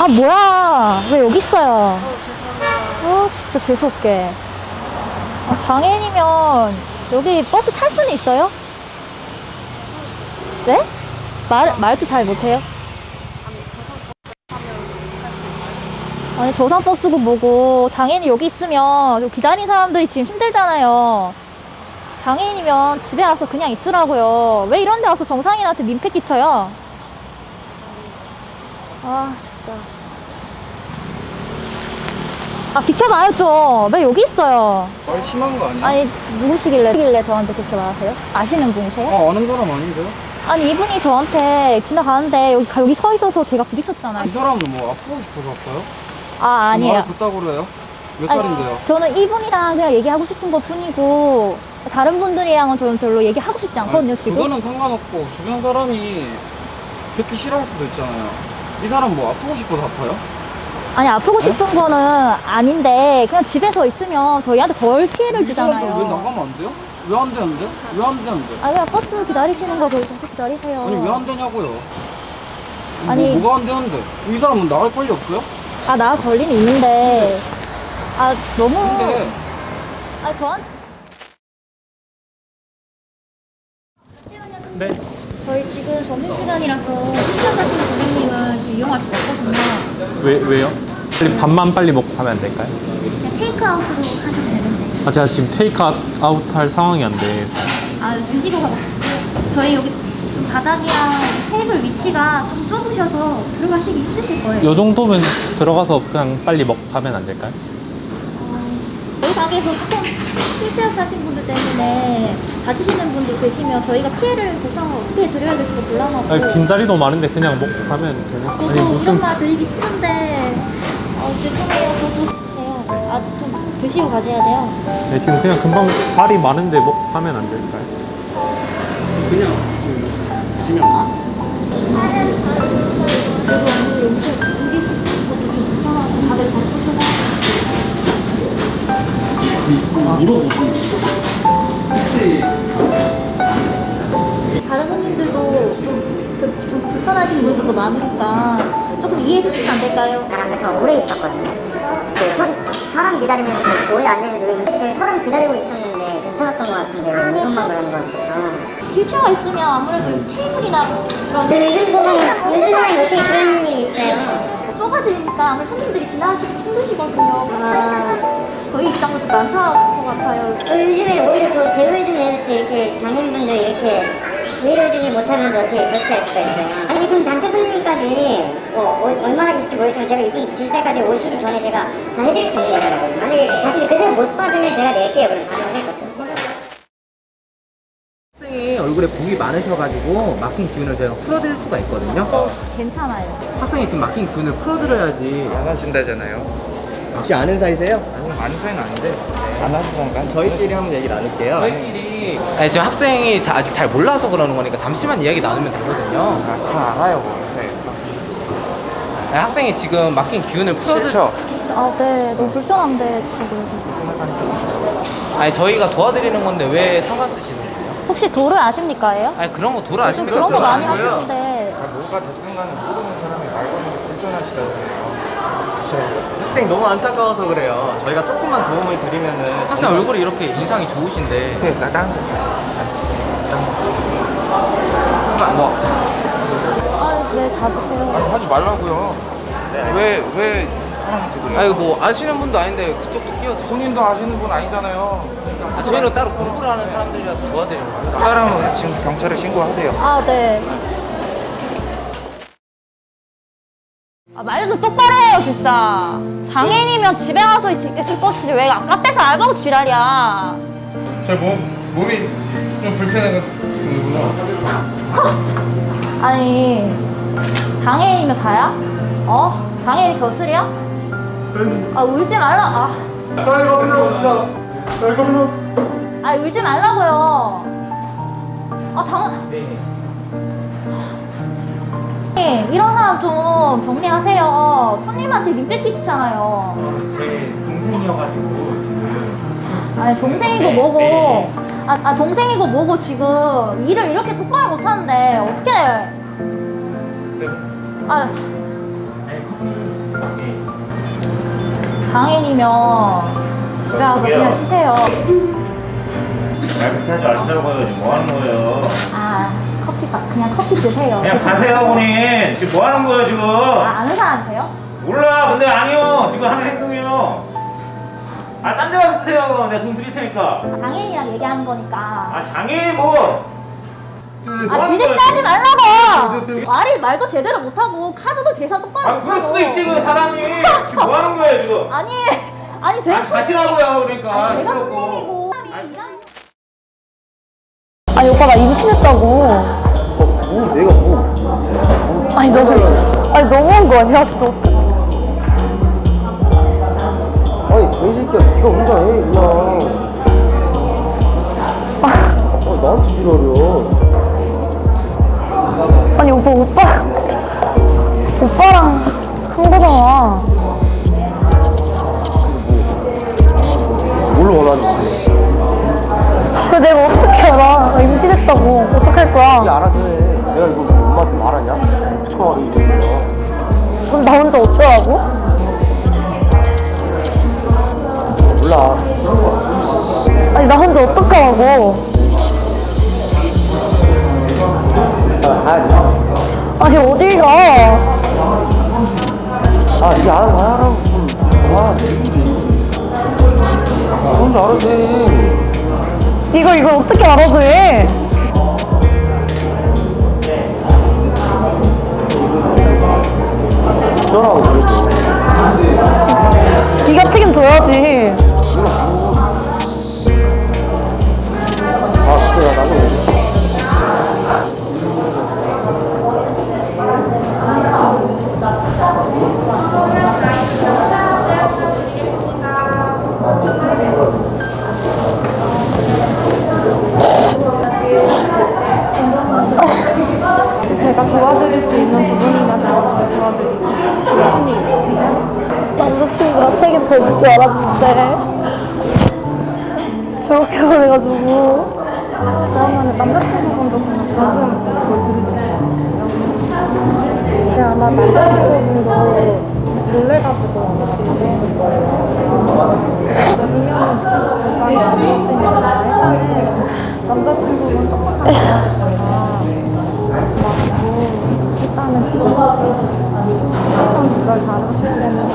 아 뭐야 왜 여기 있어요 아 진짜 재수없게 아, 장애인이면 여기 버스 탈 수는 있어요? 네? 말, 말도 잘 못해요? 아니 저상버스고 뭐고 장애인이 여기 있으면 기다린 사람들이 지금 힘들잖아요 장애인이면 집에 와서 그냥 있으라고요 왜 이런 데 와서 정상인한테 민폐 끼쳐요? 아 진짜 아 비켜봐요 좀왜 여기 있어요 말 심한 거 아니야? 아니 누구시길래 누구길래 저한테 그렇게 말하세요? 아시는 분이세요? 어, 아는 사람 아닌데요? 아니 이분이 저한테 지나가는데 여기, 가- 여기 서 있어서 제가 부딪혔잖아요 이 사람은 뭐 아프고 싶어서 아파요? 아 아니에요 말 그따구로 해요? 몇 아니, 살인데요? 저는 이분이랑 그냥 얘기하고 싶은 것 뿐이고 다른 분들이랑은 저는 별로 얘기하고 싶지 않거든요 아니, 지금 그거는 상관없고 주변 사람이 듣기 싫어할 수도 있잖아요. 이 사람 뭐 아프고 싶어서 아파요? 아니 아프고 네? 싶은 거는 아닌데 그냥 집에서 있으면 저희한테 덜 피해를 이 사람들 왜 주잖아요 나가면 안 돼요? 왜 안 되는데? 왜 안 되는데? 아 그냥 버스 기다리시는 거 거기서 기다리세요 아니 왜 안 되냐고요? 아니. 뭐, 뭐가 안 되는데? 이 사람은 나갈 권리 없어요? 아나 걸리는 있는데 아 너무 근데 아 저한 네. 저희 지금 점심시간이라서 식사 가시는 고객님은 지금 이용할 수 없거든요 왜, 왜요? 빨리 밥만 빨리 먹고 가면 안 될까요? 그냥 테이크아웃으로 하셔도 되는데 아, 제가 지금 테이크아웃 할 상황이 안 돼서. 아 드시고 가고 싶고 저희 여기 바닥이랑 테이블 위치가 좀 좁으셔서 들어가시기 힘드실 거예요 요 정도면 들어가서 그냥 빨리 먹고 가면 안 될까요? 저희 가게에서 조금 휠체어 타신 분들 때문에 다치시는 분들 계시면 저희가 피해를 보상을 어떻게 드려야 될지도 몰라가지고 아니, 빈자리도 많은데 그냥 먹고 가면 되는 아니, 저도 무슨. 말 드리기 싶은데 어, 죄송해요 저도 아좀 드시고 가셔야 돼요 네, 지금 그냥 금방 자리 많은데 먹고 가면 안 될까요? 그냥 그 지면 그리고 오늘 여기서 옮기시는 것도 좀 불편하고 다들 바쁘셔서 혹시 다른 손님들도 좀, 그- 좀 불편하신 분들도 많으니까 조금 이해해 주시면 안 될까요? 나라면서 오래 있었거든요. 그 서, 사람 기다리면 좀 오래 안 되는데 사람 기다리고 있었는데 괜찮았던 것 같은데 왜 이것만 그러는 것 같아서. 휠체어가 있으면 아무래도 테이블이나 그런 요즘 세상에 요즘 세상에 어떻게 그런 일이 있어요? 좁아지니까 아무래도 손님들이 지나가시기 힘드시거든요. 아, 저희 입장도 좀 난처할 것 같아요. 요즘에 오히려 더 대우해주면 이렇게 장애인분들 이렇게 대우해주지 못하면 어떻게 그렇게 할 수가 있어요? 아니 그럼 단체 손님까지 뭐 어- 얼마나 계실지 모르겠지만 제가 이분 드실 때까지 오시기 전에 제가 다 해드릴 수 있는 거잖아요. 만약에 사실 그대로 못 받으면 제가 낼게요. 그럼 바로 하겠거든요. 학생이 얼굴에 붓이 많으셔가지고 막힌 기운을 제가 풀어드릴 수가 있거든요. 괜찮아요. 학생이 지금 막힌 기운을 풀어드려야지. 안 하신다잖아요. 혹시 아는 사이세요? 아니 아는 사이는 아닌데 안 하시던가? 저희끼리 한번 얘기 나눌게요. 저희끼리 아니, 지금 학생이 자- 아직 잘 몰라서 그러는 거니까 잠시만 이야기 나누면 되거든요. 아, 다 알아요, 뭐. 선생님. 아니, 학생이 지금 막힌 기운을 풀어드 싫죠? 아, 네. 너무 불편한데. 저도. 아니 저희가 도와드리는 건데 왜 상관 쓰시는 거예요? 혹시 도를 아십니까 예요? 아니 그런 거 요즘 아십니까? 그런 거 많이 아니고요. 하시는데. 아, 뭐가 됐든 간에 모르는 사람이 말 거는 게 불편하시다고요. 학생 너무 안타까워서 그래요. 저희가 조금만 도움을 드리면은 학생 얼굴이 이렇게 인상이 좋으신데 네, 나 다른 거 가세요. 뭐 아, 네, 잡으세요. 아니, 하지 말라고요. 왜, 왜 사람한테 그래요? 아니 뭐 아시는 분도 아닌데 그쪽도 끼어드 본인도 아시는 분 아니잖아요. 아, 저희는 따로 공부를 하는 사람들이라서 도와드리는 거예요. 그 사람은 지금 경찰에 신고하세요. 아, 네. 아, 말 좀 똑바로 해요, 진짜. 장애인이면 집에 와서 있, 있을 것이지. 왜 카페에서 알바고 지랄이야. 제 몸, 몸이 좀 불편해가지고 아니, 장애인이면 다야? 어? 장애인이 벼슬이야? 아, 울지 말라. 아, 빨리 갑니다 빨리 갑니다 아 울지 말라고요. 아, 당. 네, 이런 사람 좀 정리하세요. 손님한테 민폐 끼치잖아요. 제 동생이어가지고 지금 아니 동생이고 뭐고 아, 아 동생이고 뭐고 지금 일을 이렇게 똑바로 못하는데 어떻게 아 장애인이면 집에 와서 그냥 쉬세요. 말 그렇게 하지 않으라고요. 지금 뭐 하는 거예요? 아, 커피, 마- 그냥 커피 드세요. 그냥 가세요, 어머니. 지금 뭐 하는 거예요, 지금? 아, 아는 사람이세요? 몰라. 근데 아니요. 지금 하는 행동이요. 아, 딴 데 가서 쓰세요. 내가 돈 드릴 테니까. 장애인이랑 얘기하는 거니까. 아, 장애인 뭐. 아, 뒤집게 하지 말라고! 말을 말도 제대로 못하고, 카드도 계산 똑바로 아, 그럴. 수도 있지, 그 사람이. 지금 뭐 하는 거예요, 지금? 아니, 아니, 제가 아, 가시라고요, 그러니까. 아니, 제가. 손님이고. 아니, 오빠 나 임신했다고. 뭐 내가 뭐 아니, 너무, 아니, 너무한 거 아니야? 진짜 어떡해. 아니 개새끼야 네가 혼자 해 그냥 아 나한테 지랄이야 아니, 오빠, 오빠. 오빠랑 한 거잖아. 뭘로 원하는지 그 내가 어떻게 알아? 나 임신했다고. 어떡할 거야? 네 알아서 해 내가 이거 엄마한테 말하냐? 어떻게 말해 이거 그럼 나 혼자 어쩌라고? 몰라 아니, 나 혼자 어떡하라고? 나 가야지 아니, 어딜 가? 아 이게 알아서 하라고 혼자 알아서 해 이거, 이걸 어떻게 알아서 해? 어쩌라고 그래서 도와드릴 수 있는 부분이면 제가 잘 도와드리고 무슨 일 있으세요? 남자친구가 책임져줄 줄 알았는데 저렇게 그래가지고. 그러면 남자친구분도 그냥 방금 그걸 들으시면 네, 아마 남자친구분도 놀래가지고 아마 들으신 거예요 분명히 많이 안 좋았으니까 일단은 남자친구분 똑똑하게 직원 과 그런 아니고 항상 그걸 잘 하셔야 되는